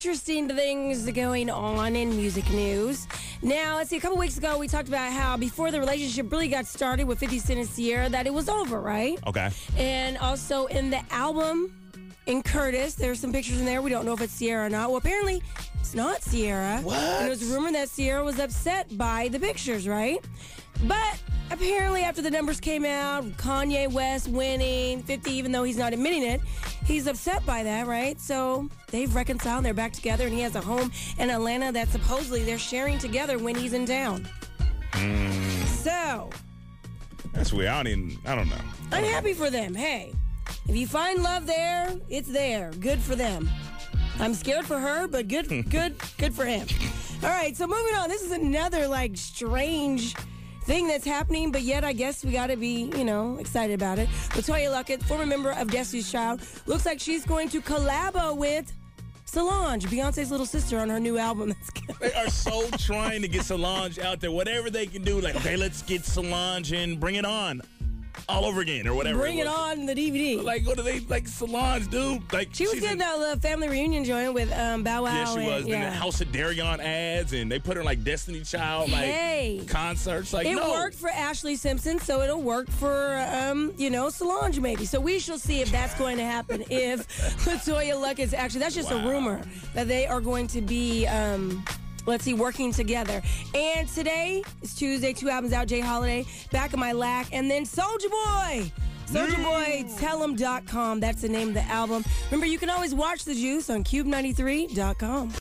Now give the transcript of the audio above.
Interesting things going on in music news. Now, let's see, a couple weeks ago, we talked about how before the relationship really got started with 50 Cent and Ciara, that it was over, right? Okay. And also in the album, in Curtis, there's some pictures in there. We don't know if it's Ciara or not. Well, apparently, it's not Ciara. What? And it was rumored that Ciara was upset by the pictures, right? But apparently, after the numbers came out, Kanye West winning 50, even though he's not admitting it, he's upset by that, right? So they've reconciled, they're back together, and he has a home in Atlanta that supposedly they're sharing together when he's in town. Hmm. So That's weird. I don't even. I don't know. I'm happy for them. Hey, if you find love there, it's there. Good for them. I'm scared for her, but good, good, good for him. All right, so moving on. This is another like strange thing that's happening, but yet I guess we got to be, you know, excited about it. Latoya Luckett, former member of Destiny's Child, looks like she's going to collabo with Solange, Beyonce's little sister, on her new album. They are so trying to get Solange out there. Whatever they can do, like, okay, let's get Solange in, bring it on, all over again, or whatever. Bring it was. on the DVD. Like, what do they like? salons dude. Like, she was in the family reunion joint with um, Bow Wow. Yeah, she and- was. Then yeah. the House of Deréon ads, and they put her in, like Destiny Child, like Hey. concerts. Like, It no. worked for Ashlee Simpson, so it'll work for um, you know, Solange maybe. So we shall see if that's going to happen. if Latoya Luckett's actually that's just a rumor that they are going to be um Let's see, working together. And today is Tuesday, two albums out, J. Holiday, Back of My Lac', and then Soulja Boy. Soulja Boy, tell'em.com. That's the name of the album. Remember, you can always watch The Juice on Kube93.com.